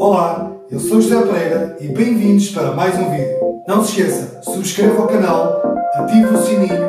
Olá, eu sou José Pereira e bem-vindos para mais um vídeo. Não se esqueça, subscreva o canal, ative o sininho